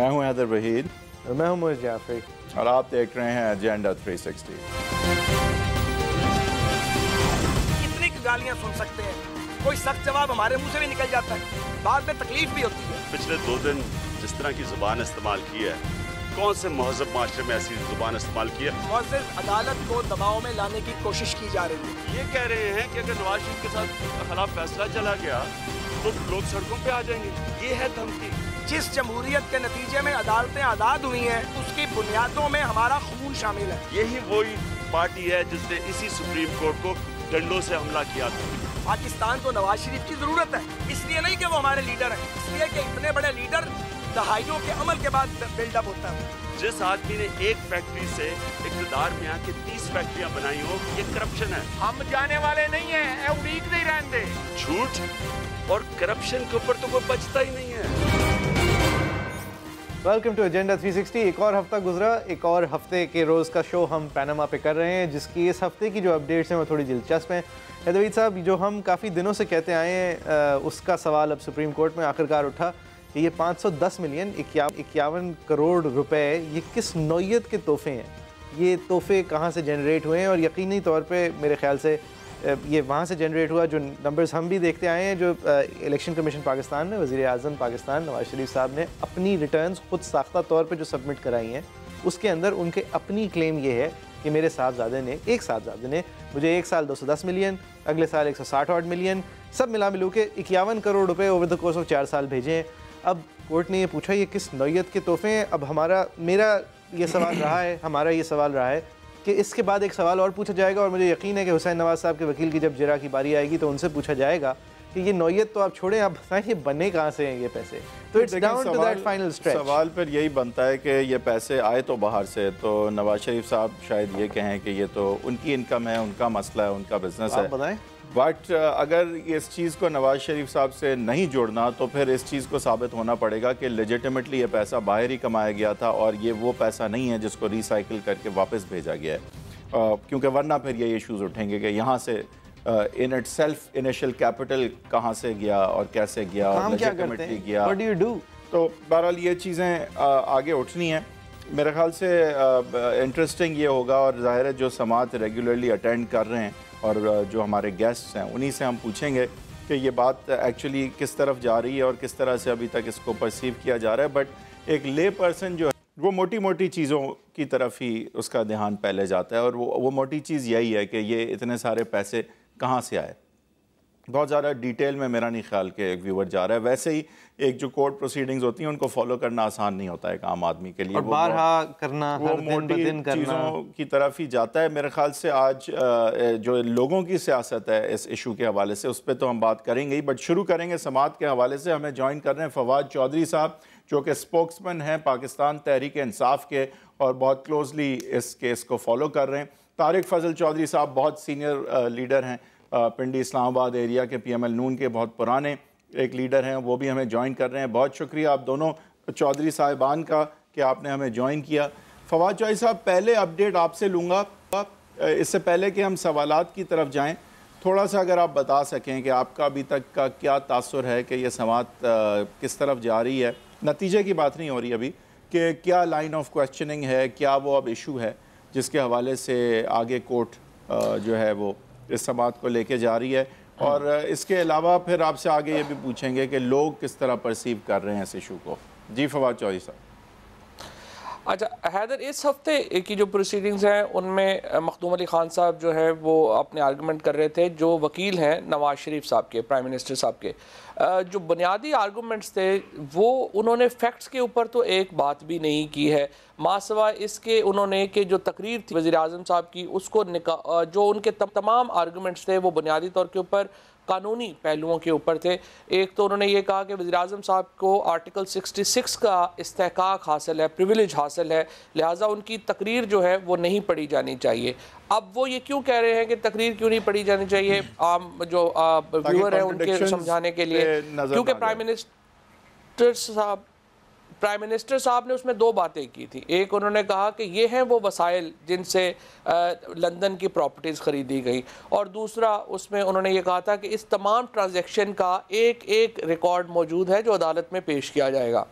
मैं हूँ हैदर वहीद। और मैं हूँ मोहित जाफरी। और आप देख रहे हैं एजेंडा 360 कितनी गालियाँ सुन सकते हैं? कोई सख्त जवाब हमारे मुँह से भी निकल जाता है। बाद में तकलीफ़ भी होती है। पिछले दो दिन जिस तरह की ज़ुबान इस्तेमाल की है कौन से महजब माशरे में ऐसी ज़ुबान इस्तेमाल की है? मुआजिज अदालत को दबाव में लाने की कोशिश की जा रही है। ये कह रहे हैं कि अगर नवाज़ शरीफ के साथ खिलाफ फैसला चला गया तो लोग सड़कों पे आ जाएँगे। ये है धमकी। जिस जमहूरियत के नतीजे में अदालतें आज़ाद हुई हैं उसकी बुनियादों में हमारा खून शामिल है। यही वही पार्टी है जिसने इसी सुप्रीम कोर्ट को डंडों से हमला किया था। पाकिस्तान को नवाज़ शरीफ की ज़रूरत है इसलिए नहीं कि वो हमारे लीडर हैं इसलिए कि इतने बड़े लीडर दहाइयों के अमल के बाद बिल्डअप होता है। जिस आदमी ने एक फैक्ट्री से इकतदार में आके तीस फैक्ट्रियाँ बनाई हो ये करप्शन है। हम जाने वाले नहीं है उड़ीक नहीं रहते झूठ और करप्शन के ऊपर तो कोई बचता ही नहीं है। वेलकम टू एजेंडा 360 एक और हफ़्ता गुजरा, एक और हफ़्ते के रोज़ का शो हम पैनामा पे कर रहे हैं, जिसकी इस हफ़्ते की जो अपडेट्स हैं वो थोड़ी दिलचस्प हैं। हैदवीद साहब, जो हम काफ़ी दिनों से कहते आए हैं उसका सवाल अब सुप्रीम कोर्ट में आखिरकार उठा कि ये 510 मिलियन इक्यावन करोड़ रुपए, ये किस नौीयत के तोहफे हैं? ये तोहफे कहाँ से जनरेट हुए हैं? और यकीनी तौर पर मेरे ख्याल से ये वहाँ से जनरेट हुआ जो नंबर्स हम भी देखते आए हैं, जो इलेक्शन कमीशन पाकिस्तान में वज़ी अजम पाकिस्तान, नवाज़ शरीफ साहब ने अपनी रिटर्न खुद साख्ता तौर पर जो सबमिट कराई हैं, उसके अंदर उनके अपनी क्लेम ये है कि मेरे साहबजादे ने, एक साहबजादे ने मुझे एक साल 210 मिलियन अगले साल 160 आठ मिलियन सब मिला मिलू के इक्यावन करोड़ रुपए ओवर द कोर्स ऑफ़ चार साल भेजे हैं। अब कोर्ट ने ये पूछा, ये किस नौीयत के तोहफे हैं? अब हमारा, मेरा ये सवाल रहा है, हमारा ये सवाल रहा है कि इसके बाद एक सवाल और पूछा जाएगा और मुझे यकीन है कि हुसैन नवाज़ साहब के वकील की जब जरा की बारी आएगी तो उनसे पूछा जाएगा कि ये नौीयत तो आप छोड़ें, आप बताएँ, ये बने कहाँ से हैं ये पैसे? तो it's down to that final stretch सवाल फिर यही बनता है कि ये पैसे आए तो बाहर से तो नवाज़ शरीफ साहब शायद ये कहें कि ये तो उनकी इनकम है उनका मसला है उनका बिज़नेस है। बताएँ। बट अगर इस चीज़ को नवाज़ शरीफ साहब से नहीं जोड़ना तो फिर इस चीज़ को साबित होना पड़ेगा कि लेजिटिमेटली ये पैसा बाहर ही कमाया गया था और ये वो पैसा नहीं है जिसको रिसाइकिल करके वापस भेजा गया है। क्योंकि वरना फिर ये इश्यूज़ उठेंगे कि यहाँ से in itself initial capital कहाँ से गया और कैसे गया और क्या करते हैं? गया। What do you do? तो बहरहाल ये चीज़ें uh, आगे उठनी हैं। मेरे ख्याल से इंटरेस्टिंग ये होगा और ज़ाहिर है जो समात रेगुलरली अटेंड कर रहे हैं और जो हमारे गेस्ट हैं उन्हीं से हम पूछेंगे कि ये बात एक्चुअली किस तरफ़ जा रही है और किस तरह से अभी तक इसको परसीव किया जा रहा है। बट एक ले पर्सन जो है वो मोटी मोटी चीज़ों की तरफ़ ही उसका ध्यान पहले जाता है और वो वो मोटी चीज़ यही है कि ये इतने सारे पैसे कहाँ से आए? बहुत ज़्यादा डिटेल में मेरा नहीं ख्याल कि एक व्यूवर जा रहा है। वैसे ही एक जो कोर्ट प्रोसीडिंग्स होती हैं उनको फॉलो करना आसान नहीं होता है एक आम आदमी के लिए। और बारहा करना वो मोटी दिन दिन चीज़ों की तरफ़ ही जाता है। मेरे ख्याल से आज जो लोगों की सियासत है इस इशू के हवाले से उस पर तो हम बात करेंगे ही बट शुरू करेंगे समात के हवाले से। हमें ज्वाइन कर रहे हैं फवाद चौधरी साहब जो कि स्पोक्समैन हैं पाकिस्तान तहरीक इंसाफ के और बहुत क्लोजली इस केस को फॉलो कर रहे हैं। तारिक फजल चौधरी साहब बहुत सीनियर लीडर हैं पिंडी इस्लामाबाद एरिया के पी एम एल नून के बहुत पुराने एक लीडर हैं, वो भी हमें ज्वाइन कर रहे हैं। बहुत शुक्रिया आप दोनों, चौधरी साहिबान का, कि आपने हमें ज्वाइन किया। फवाद चौधरी साहब, पहले अपडेट आपसे लूँगा। इससे पहले कि हम सवालात की तरफ़ जाएँ, थोड़ा सा अगर आप बता सकें कि आपका अभी तक का क्या तासर है कि ये समात किस तरफ़ जा रही है। नतीजे की बात नहीं हो रही अभी कि क्या लाइन ऑफ़ क्वेश्चनिंग है, क्या वो अब इशू है। जिसके हवाले से आगे कोर्ट जो है वो इस समात को लेके जा रही है। और इसके अलावा फिर आपसे आगे ये भी पूछेंगे कि लोग किस तरह परसीव कर रहे हैं इस इशू को। जी, फवाद चौधरी साहब। अच्छा हैदर, इस हफ़्ते की जो प्रोसीडिंग्स हैं, उनमें मखदूम अली ख़ान साहब जो है वो अपने आर्गूमेंट कर रहे थे, जो वकील हैं नवाज़ शरीफ साहब के प्राइम मिनिस्टर साहब के। जो बुनियादी आर्गूमेंट्स थे, वो उन्होंने फैक्ट्स के ऊपर तो एक बात भी नहीं की है। मासवा इसके उन्होंने कि जो तकरीर थी वज़ी अजम साहब की, उसको निका जो उनके तमाम आर्गूमेंट्स थे, वो बुनियादी तौर के ऊपर कानूनी पहलुओं के ऊपर थे। एक तो उन्होंने ये कहा कि वजी अजम साहब को आर्टिकल 66 का इस्तेकाक हासिल है प्रिविलेज हासिल है, लिहाजा उनकी तकरीर जो है, वो नहीं पढ़ी जानी चाहिए। अब वो ये क्यों कह रहे हैं कि तकरीर क्यों नहीं पढ़ी जानी चाहिए? आम जो व्यूअर हैं उनके समझाने के लिए। क्योंकि प्राइम मिनिस्टर साहब प्राइम मिनिस्टर साहब ने उसमें दो बातें की थी। एक उन्होंने कहा कि ये हैं वो वसाइल जिनसे लंदन की प्रॉपर्टीज़ ख़रीदी गई। और दूसरा उसमें उन्होंने ये कहा था कि इस तमाम ट्रांजेक्शन का एक एक रिकॉर्ड मौजूद है जो अदालत में पेश किया जाएगा।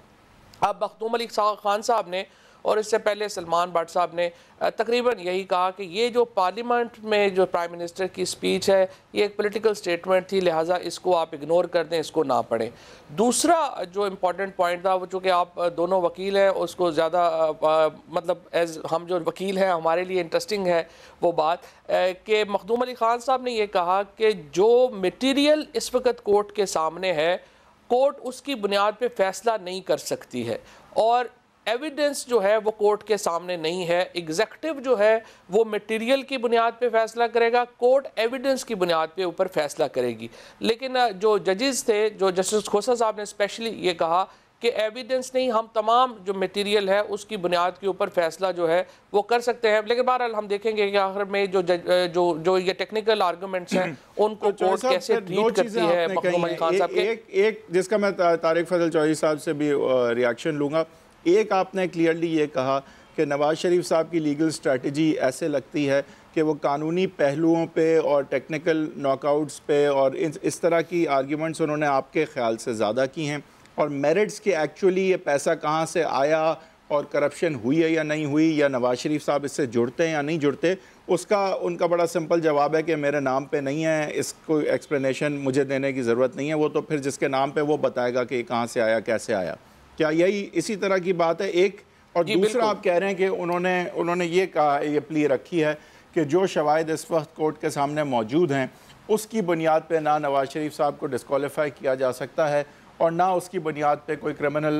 अब मखदूम अली खान साहब ने और इससे पहले सलमान भट्ट साहब ने तकरीबन यही कहा कि ये जो पार्लियामेंट में जो प्राइम मिनिस्टर की स्पीच है, ये एक पॉलिटिकल स्टेटमेंट थी, लिहाजा इसको आप इग्नोर कर दें, इसको ना पढ़ें। दूसरा जो इम्पोर्टेंट पॉइंट था, वो चूँकि आप दोनों वकील हैं, उसको ज़्यादा मतलब एज हम जो वकील हैं, हमारे लिए इंटरेस्टिंग है वो बात कि मखदूम अली ख़ान साहब ने ये कहा कि जो मटीरियल इस वक्त कोर्ट के सामने है कोर्ट उसकी बुनियाद पर फैसला नहीं कर सकती है। और एविडेंस जो है वो कोर्ट के सामने नहीं है। एग्जेक्टिव जो है वो मटेरियल की बुनियाद पे फैसला करेगा कोर्ट एविडेंस की बुनियाद पे ऊपर फैसला करेगी। लेकिन जो जजेस थे जो जस्टिस खोसा साहब ने स्पेशली ये कहा कि एविडेंस नहीं हम तमाम जो मटेरियल है उसकी बुनियाद के ऊपर फैसला जो है वो कर सकते हैं। लेकिन बहरहाल हम देखेंगे कि आखिर में जो जो जो ये टेक्निकल आर्गूमेंट्स हैं उनको तो कोर्ट कैसे ट्रीट करती है खान साहब के? एक, एक जिसका मैं तारिक फजल चौधरी साहब से भी रिएक्शन लूँगा। एक आपने क्लियरली ये कहा कि नवाज़ शरीफ साहब की लीगल स्ट्रेटजी ऐसे लगती है कि वो कानूनी पहलुओं पे और टेक्निकल नॉकआउट्स पे और इस तरह की आर्ग्यूमेंट्स उन्होंने आपके ख्याल से ज़्यादा की हैं। और मेरिट्स के एक्चुअली ये पैसा कहाँ से आया और करप्शन हुई है या नहीं हुई, या नवाज़ शरीफ साहब इससे जुड़ते हैं या नहीं जुड़ते, उसका उनका बड़ा सिंपल जवाब है कि मेरे नाम पे नहीं है, इसको एक्सप्लेनेशन मुझे देने की ज़रूरत नहीं है। वो तो फिर जिसके नाम पे वो बताएगा कि कहाँ से आया, कैसे आया। क्या यही इसी तरह की बात है? एक और दूसरा आप कह रहे हैं कि उन्होंने उन्होंने ये कहा ये प्ली रखी है कि जो शवाद इस वक्त कोर्ट के सामने मौजूद हैं उसकी बुनियाद पर ना नवाज़ शरीफ साहब को डिसकॉलीफाई किया जा सकता है और ना उसकी बुनियाद पे कोई क्रिमिनल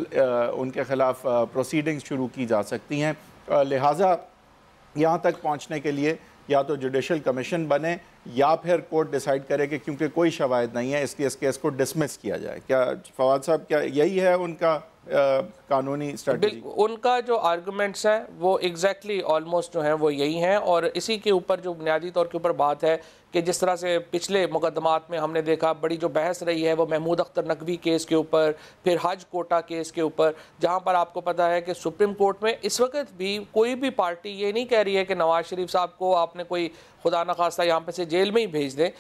उनके ख़िलाफ़ प्रोसीडिंग्स शुरू की जा सकती हैं। लिहाजा यहाँ तक पहुँचने के लिए या तो जुडिशल कमीशन बने या फिर कोर्ट डिसाइड करे कि क्योंकि कोई शवायद नहीं है इसलिए इस केस को डिसमिस किया जाए। क्या फवाद साहब क्या यही है उनका कानूनी स्ट्रेटजी उनका जो आर्गूमेंट्स हैं, वो एग्जैक्टली exactly ऑलमोस्ट जो हैं, वो यही हैं और इसी के ऊपर जो बुनियादी तौर के ऊपर बात है कि जिस तरह से पिछले मुकदमात में हमने देखा, बड़ी जो बहस रही है वो महमूद अख्तर नकवी केस के ऊपर, फिर हज कोटा केस के ऊपर, जहाँ पर आपको पता है कि सुप्रीम कोर्ट में इस वक्त भी कोई भी पार्टी ये नहीं कह रही है कि नवाज़ शरीफ साहब को आपने कोई खुदा न खास्ता यहाँ पे से जेल में ही भेज दें।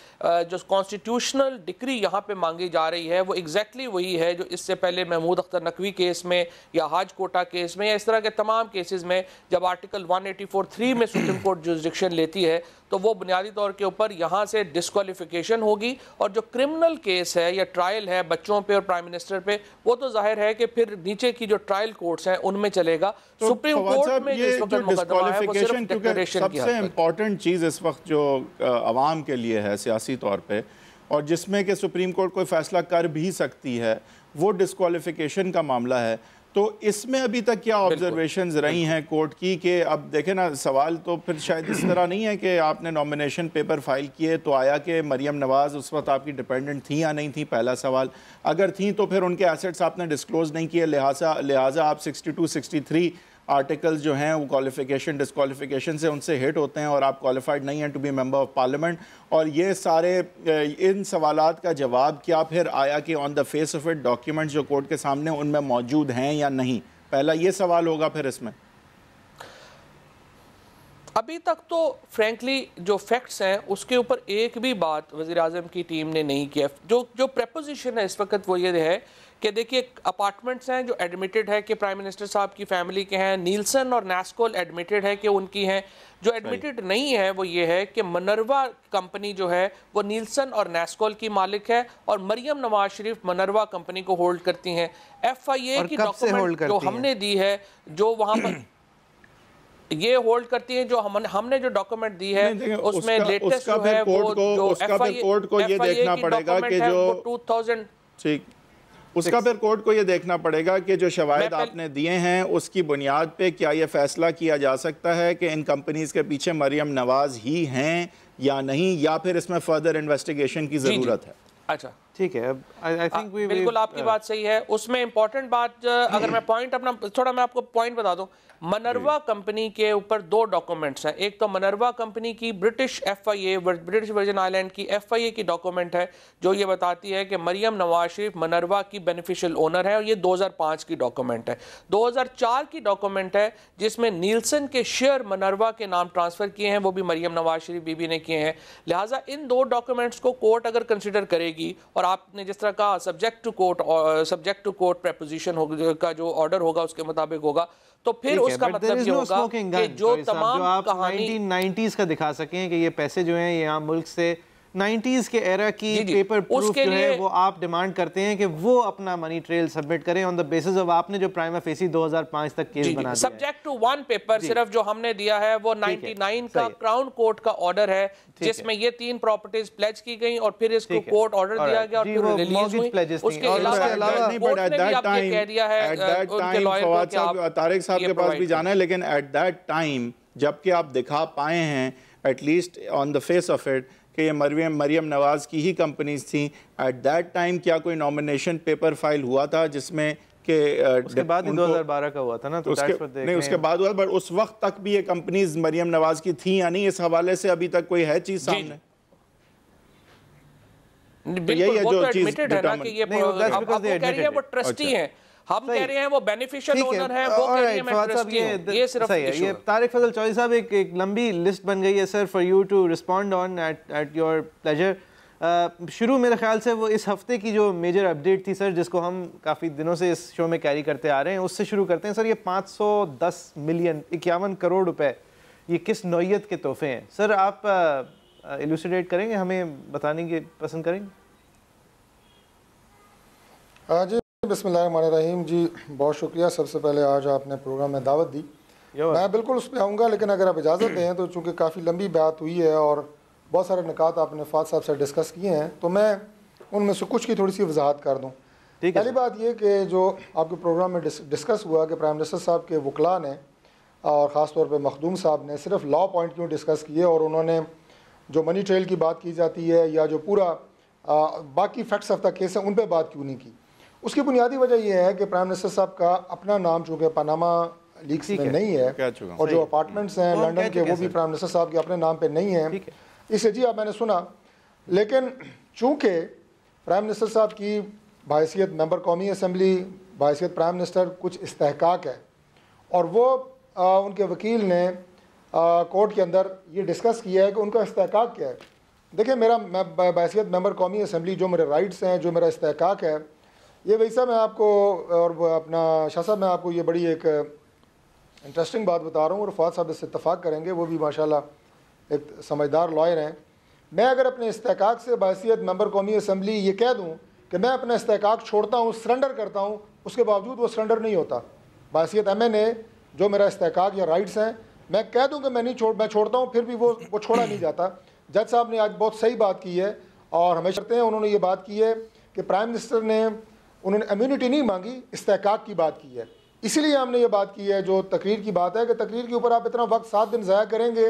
जो कॉन्स्टिट्यूशनल डिग्री यहाँ पे मांगी जा रही है, वो एग्जैक्टली exactly वही है जो इससे पहले महमूद अख्तर नकवी केस में या हज कोटा केस में या इस तरह के तमाम केसेस में जब article one eighty four three में सुप्रीम कोर्ट जुडिक्शन लेती है तो वो बुनियादी तौर के ऊपर यहाँ से डिसक्वालिफिकेशन होगी और जो क्रिमिनल केस है या ट्रायल है बच्चों पे और प्राइम मिनिस्टर पे वो तो ज़ाहिर है कि फिर नीचे की जो ट्रायल कोर्ट्स हैं उनमें चलेगा। तो सुप्रीम कोर्ट में जिस वक्त मुकदमा है वो सिर्फ़ डिक्लेरेशन की सबसे इंपॉर्टेंट चीज़ इस वक्त जो आवाम के लिए है सियासी तौर पे और जिसमें कि सुप्रीम कोर्ट कोई फैसला कर भी सकती है वो डिसक्वालिफिकेशन का मामला है। तो इसमें अभी तक क्या ऑब्जर्वेशंस रही हैं कोर्ट की कि अब देखें ना सवाल तो फिर शायद इस तरह नहीं है कि आपने नॉमिनेशन पेपर फ़ाइल किए तो आया कि मरियम नवाज़ उस वक्त आपकी डिपेंडेंट थी या नहीं थी पहला सवाल। अगर थी तो फिर उनके एसेट्स आपने डिस्क्लोज नहीं किए लिहाजा लिहाजा आप sixty two sixty three articles जो हैं, वो क्वालिफिकेशन डिसक्वालिफिकेशन से उनसे हिट होते हैं और आप क्वालिफाइड नहीं हैं to be member of parliament और ये सारे इन सवाल का जवाब क्या फिर आया कि on the face of it documents जो कोर्ट के सामने उनमें मौजूद हैं या नहीं? पहला ये सवाल होगा फिर इसमें। अभी तक तो फ्रेंकली जो फैक्ट्स हैं, उसके ऊपर एक भी बात वज़ी अजम की टीम ने नहीं किया। जो जो प्रपोजिशन है, इस वक्त वो ये है कि देखिए अपार्टमेंट्स हैं जो एडमिटेड है कि प्राइम मिनिस्टर साहब की फैमिली के हैं नीलसन और नेस्कोल एडमिटेड है कि उनकी हैं। जो एडमिटेड नहीं है वो ये है कि मनरवा कंपनी जो है वो नीलसन और नेस्कोल की मालिक है और मरियम नवाज़ शरीफ मनरवा कंपनी को होल्ड करती हैं। एफ़ आई ए की डॉक्यूमेंट जो हमने दी है जो वहाँ पर ये होल्ड करती है जो हम हमने जो डॉक्यूमेंट दी है उसमें लेटेस्ट जो है वो जो एफ़ आई ए की डॉक्यूमेंट है वो टू थाउज़ेंड ठीक। उसका फिर कोर्ट को ये देखना पड़ेगा कि जो शवायद आपने दिए हैं उसकी बुनियाद पे क्या ये फैसला किया जा सकता है कि इन कंपनीज़ के पीछे मरियम नवाज़ ही हैं या नहीं या फिर इसमें फर्दर इन्वेस्टिगेशन की ज़रूरत है? अच्छा। ठीक है आई थिंक बिल्कुल आपकी बात सही है। उसमें इंपॉर्टेंट बात अगर मैं पॉइंट अपना थोड़ा मैं आपको पॉइंट बता दूँ। मनरवा कंपनी के ऊपर दो डॉक्यूमेंट्स हैं। एक तो मनरवा कंपनी की British F I FIA British Virgin Island की एफआईए की डॉक्यूमेंट है जो ये बताती है कि मरियम नवाज़ शरीफ मनरवा की बेनिफिशियल ओनर है और ये 2005 की डॉक्यूमेंट है। 2004 की डॉक्यूमेंट है जिसमें नीलसन के शेयर मनरवा के नाम ट्रांसफ़र किए हैं वो भी मरियम नवाज़ शरीफ बीबी ने किए हैं। लिहाजा इन दो डॉक्यूमेंट्स को कोर्ट अगर कंसिडर करेगी और आपने जिस तरह कहा subject to court subject to court proposition का जो ऑर्डर होगा उसके मुताबिक होगा तो फिर उसका मतलब ये होगा कि जो तमाम कहानी 1990s का दिखा सकें कि ये पैसे जो हैं यहाँ मुल्क से 90s के एरा की जी जी, पेपर प्रूफ जो है वो आप डिमांड करते हैं कि वो अपना मनी ट्रेल सबमिट करें ऑन द बेसिस ऑफ़ आपने जो प्राइमा फेसी 2005 तक केस बना दिया सब्जेक्ट टू वन पेपर सिर्फ़ जो हमने दिया है वो 99 का क्राउन कोर्ट का ऑर्डर है जिसमें ये तीन प्रॉपर्टीज़ प्लेज की गई और फिर इसको कोर्ट ऑर्डर दिया गया और फिर रिलीज़ हुई। उसके अलावा है उनके लॉयर को तारिक साहब के पास भी जाना है लेकिन एट दैट टाइम जबकि आप दिखा पाए हैं at least on the face of it कि ये मरियम मरियम नवाज़ की ही कंपनीज़ थी। एट दैट टाइम क्या कोई नॉमिनेशन पेपर फ़ाइल हुआ था जिसमें के उसके बाद दो हज़ार बारह का हुआ था ना तो उसके, नहीं उसके बाद हुआ बट उस वक्त तक भी ये कंपनीज़ मरियम नवाज़ की थी या नहीं इस हवाले से अभी तक कोई है चीज़ सामने? तो यही है जो चीज़ है ना कि ये वो ट्रस्टी। हैं। हम कह रहे हैं वो बेनिफिशियल ओनर है। वो कह रही है मैं ट्रस्टी हूँ ये सिर्फ़ सही है। ये तारिक फजल चौधरी साहब एक एक लंबी लिस्ट बन गई है sir for you to respond on at at your pleasure शुरू मेरे ख्याल से वो इस हफ़्ते की जो मेजर अपडेट थी सर जिसको हम काफ़ी दिनों से इस शो में कैरी करते आ रहे हैं उससे शुरू करते हैं। सर ये 510 मिलियन इक्यावन करोड़ रुपए ये किस नौीयत के तोहफे हैं? सर आप इलूसिडेट करेंगे? हमें बताने की पसंद करेंगे? जी बसमीम जी बहुत शुक्रिया। सबसे पहले आज आपने प्रोग्राम में दावत दी। मैं बिल्कुल उस पर आऊँगा लेकिन अगर आप इजाज़त दें तो चूँकि काफ़ी लंबी बात हुई है और बहुत सारे निकात आपने फात साहब से डिस्कस किए हैं तो मैं उनमें से कुछ की थोड़ी सी वजाहत कर दूँ। पहली बात ये कि जो आपके प्रोग्राम में डिस्कस हुआ कि प्राइम मिनिस्टर साहब के वकला ने और ख़ास तौर पर मखदूम साहब ने सिर्फ़ लॉ पॉइंट क्यों डिस्कस किए और उन्होंने जो मनी ट्रेल की बात की जाती है या जो पूरा आ, बाकी फैक्ट्स ऑफ़ द केस है उन पर बात क्यों नहीं की? उसकी बुनियादी वजह यह है कि प्राइम मिनिस्टर साहब का अपना नाम चूँकि पनामा लीक्स में नहीं है और जो अपार्टमेंट्स हैं। लंदन के वो भी प्राइम मिनिस्टर साहब के अपने नाम पे नहीं है। इसलिए जी आप मैंने सुना लेकिन चूँकि प्राइम मिनिस्टर साहब की बाहसीत मेंबर कौमी असम्बली बाहसीत प्राइम मिनिस्टर कुछ इस्तेकाक है और वो आ, उनके वकील ने कोर्ट के अंदर ये डिस्कस किया है कि उनका इस्तेकाक क्या है। देखिए मेरा मैं बाहसीत मेंबर कौमी असम्बली जो मेरे राइट्स हैं जो मेरा इस्तेकाक है ये वैसा मैं आपको और अपना शाह साहब, मैं आपको ये बड़ी एक इंटरेस्टिंग बात बता रहा हूँ और फाद साहब इससे इतफाक़ करेंगे, वो भी माशाल्लाह एक समझदार लॉयर हैं। मैं अगर अपने इस्तेकाक से बासीत मेंबर कौमी असम्बली ये कह दूँ कि मैं अपना इस्तेकाक छोड़ता हूँ सरेंडर करता हूँ, उसके बावजूद वो सरेंडर नहीं होता। बासीत एम एन ए जो मेरा इस्तेकाक या राइट्स हैं, मैं कह दूँ कि मैं नहीं छोड़, मैं छोड़ता हूँ, फिर भी वो वो छोड़ा नहीं जाता। जज साहब ने आज बहुत सही बात की है और हमेशा हैं, उन्होंने ये बात की है कि प्राइम मिनिस्टर ने उन्होंने इम्यूनिटी नहीं मांगी इस्तेकाक की बात की है। इसीलिए हमने ये बात की है जो तकरीर की बात है कि तकरीर के ऊपर आप इतना वक्त सात दिन ज़ाया करेंगे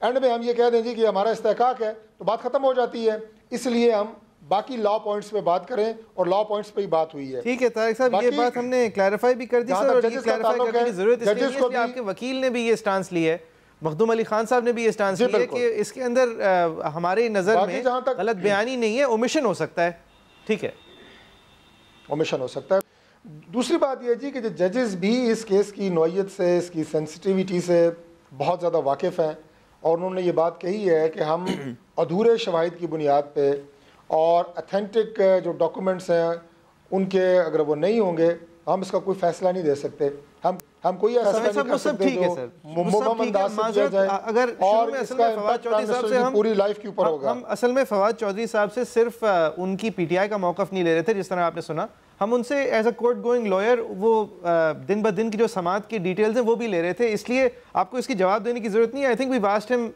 एंड में हम ये कह दें जी कि हमारा इस्तेकाक है तो बात ख़त्म हो जाती है। इसलिए हम बाकी लॉ पॉइंट्स पे बात करें और लॉ पॉइंट्स पे ही बात हुई है। ठीक है तारिक साहब ये बात हमने क्लैरिफाई भी कर दी सर और ये क्लैरिफाई करने की ज़रूरत इसलिए आपके वकील ने भी ये स्टांस ली है। मखदूम अली खान साहब ने भी ये स्टांस लिया कि इसके अंदर हमारी नज़र में गलत बयानी नहीं है ओमिशन हो सकता है। ठीक है। ओमिशन हो सकता है। दूसरी बात यह जी कि जो जजेस भी इस केस की नोयत से, इसकी सेंसिटिविटी से बहुत ज़्यादा वाकिफ़ हैं और उन्होंने ये बात कही है कि हम अधूरे शवाहद की बुनियाद पर और अथेंटिक जो डॉक्यूमेंट्स हैं, उनके अगर वो नहीं होंगे, हम इसका कोई फैसला नहीं दे सकते। हम हम कोई ऐसा नहीं कर सकते सर। मुबम अंदाज से जाए अगर और इसका चौधरी साहब से हम पूरी लाइफ के ऊपर होगा। हम असल में फवाद चौधरी साहब से सिर्फ़ उनकी पीटीआई का मौकफ नहीं ले रहे थे जिस तरह आपने सुना। हम उनसे as a court going lawyer वो दिन ब दिन की जो समाज की डिटेल्स हैं वो भी ले रहे थे। इसलिए आपको इसकी जवाब देने की ज़रूरत नहीं है। I think we vast him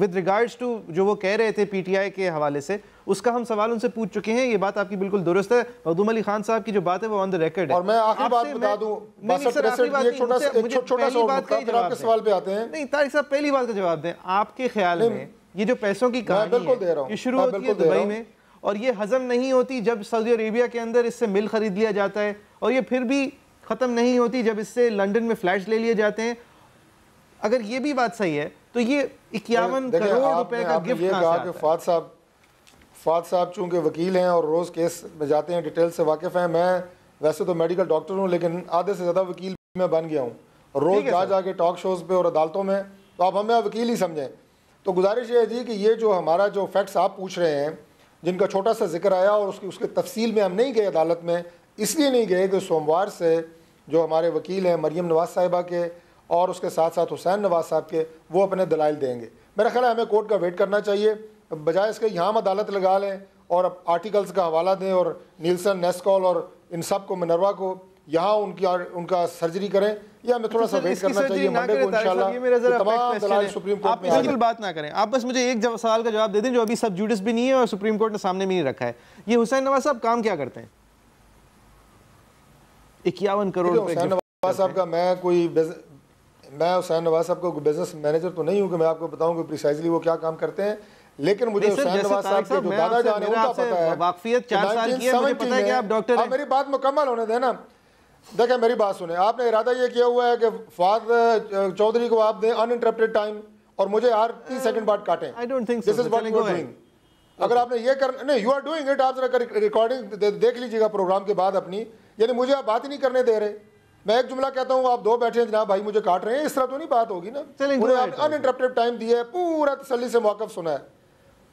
with regards to जो वो कह रहे थे पीटीआई के हवाले से उसका हम सवाल उनसे पूछ चुके हैं। ये बात आपकी बिल्कुल दुरुस्त है। मखदूम अली खान साहब की जो बात है वो ऑन द रिकॉर्ड है। और मैं आखिरी बात बता दूँ पहली बात का जवाब सवाल पे आते हैं। नहीं तारिक साहब पहली बात का जवाब दें। आपके ख्याल में ये जो पैसों की कहानी है ये शुरू होती है दुबई में। और ये हजम नहीं होती जब सऊदी अरेबिया के अंदर इससे मिल खरीद लिया जाता है और ये फिर भी ख़त्म नहीं होती जब इससे लंदन में फ्लैट्स ले लिए जाते हैं। अगर ये भी बात सही है तो ये इक्यावन करोड़ रुपए का गिफ्ट ये कहा कि फाद साहब फाद साहब चूँकि वकील हैं और रोज़ केस में जाते हैं डिटेल से वाकिफ़ हैं मैं वैसे तो मेडिकल डॉक्टर हूँ लेकिन आधे से ज़्यादा वकील मैं बन गया हूँ। रोज़ जा जाके टॉक शोज़ पे और अदालतों में तो आप हमें वकील ही समझें। तो गुजारिश ये है जी कि ये जो हमारा जो फैक्ट्स आप पूछ रहे हैं जिनका छोटा सा ज़िक्र आया और उसकी, उसके तफसील में हम नहीं गए अदालत में, इसलिए नहीं गए कि सोमवार से जो हमारे वकील हैं मरीम नवाज़ साहिबा के और उसके साथ साथ हुसैन नवाज़ साहब के, वो अपने दलाइल देंगे। मेरा ख्याल है हमें कोर्ट का वेट करना चाहिए। बजाय इसके, यहाँ अदालत लगा लें और आर्टिकल्स का हवाला दें और नीलसन नेस्कॉल और इन सबको, मिनरवा को यहाँ उनकी, उनका सर्जरी करें। या हमें थोड़ा सा वेट करना चाहिए मंडे को इंशाल्लाह। तमाम दलाल सुप्रीम कोर्ट में बिल्कुल बात ना करें। आप बस मुझे एक सवाल का जवाब दे दें जो अभी सब जुडिस भी नहीं है और सुप्रीम कोर्ट ने सामने भी नहीं रखा है। ये हुसैन नवाज़ साहब काम क्या करते हैं? इक्यावन करोड़ हुसैन नवाज़ साहब का मैं कोई मैं हुसैन नवाज़ साहब को बिज़नेस मैनेजर तो नहीं हूँ कि मैं आपको बताऊँ कि प्रिसाइजली वो क्या काम करते हैं लेकिन मुझे हुसैन नवाज़ साहब के जो दादा जान उनका पता है। वाकफियत चार साल की है मुझे पता है कि आप डॉक्टर मेरी बात मुकम्मल होने देना देखें मेरी बात सुने। आपने इरादा ये किया हुआ है कि फाद चौधरी को आप दें अनइंटरप्टेड टाइम और मुझे हर तीस सेकंड बाद काटें। I don't think this is what you doing अगर आपने ये कर नहीं यू आर डूइंग इट आप जरा रिकॉर्डिंग देख लीजिएगा प्रोग्राम के बाद अपनी। यानी मुझे आप बात ही नहीं करने दे रहे। मैं एक जुमला कहता हूँ आप दो बैठे हैं जनाब भाई मुझे काट रहे हैं। इस तरह तो नहीं बात होगी ना। अनइंटरप्टेड टाइम दिया है पूरा तसली से मौकफ सुना है।